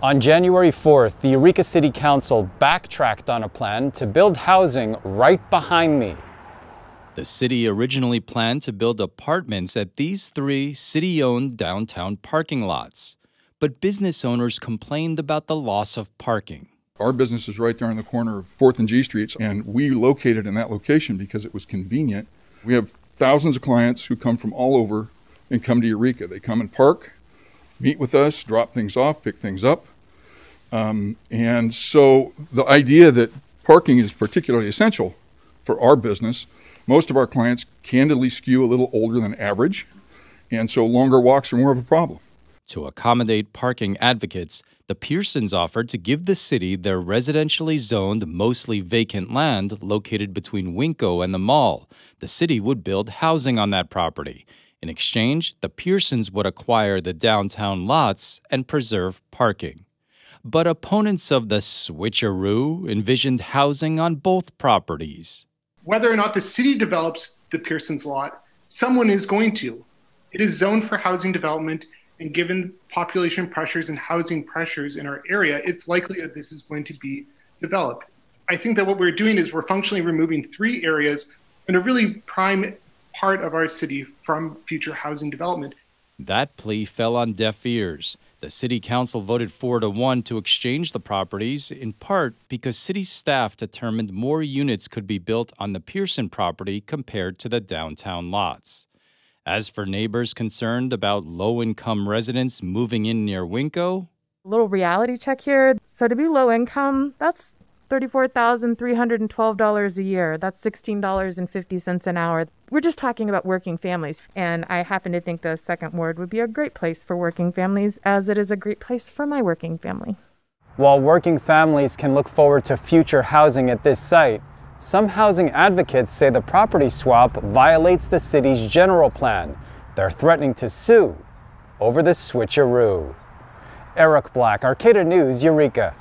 On January 4th, the Eureka City Council backtracked on a plan to build housing right behind me. The city originally planned to build apartments at these three city owned downtown parking lots. But business owners complained about the loss of parking. Our business is right there on the corner of 4th and G Streets, and we located in that location because it was convenient. We have thousands of clients who come from all over and come to Eureka. They come and park, meet with us, drop things off, pick things up. Um, and so the idea that parking is particularly essential for our business, most of our clients candidly skew a little older than average, and so longer walks are more of a problem. To accommodate parking advocates, the Piersons offered to give the city their residentially zoned, mostly vacant land located between Winco and the mall. The city would build housing on that property. In exchange, the Piersons would acquire the downtown lots and preserve parking. But opponents of the switcheroo envisioned housing on both properties. Whether or not the city develops the Piersons lot, someone is going to. It is zoned for housing development, and given population pressures and housing pressures in our area, it's likely that this is going to be developed. I think that what we're doing is we're functionally removing three areas and a really prime part of our city from future housing development. That plea fell on deaf ears. The city council voted 4 to 1 to exchange the properties, in part because city staff determined more units could be built on the Pierson property compared to the downtown lots. As for neighbors concerned about low income residents moving in near Winco, little reality check here. So to be low income, that's $34,312 a year. That's $16.50 an hour. We're just talking about working families. And I happen to think the second ward would be a great place for working families, as it is a great place for my working family. While working families can look forward to future housing at this site, some housing advocates say the property swap violates the city's general plan. They're threatening to sue over the switcheroo. Eric Black, Arcata News, Eureka.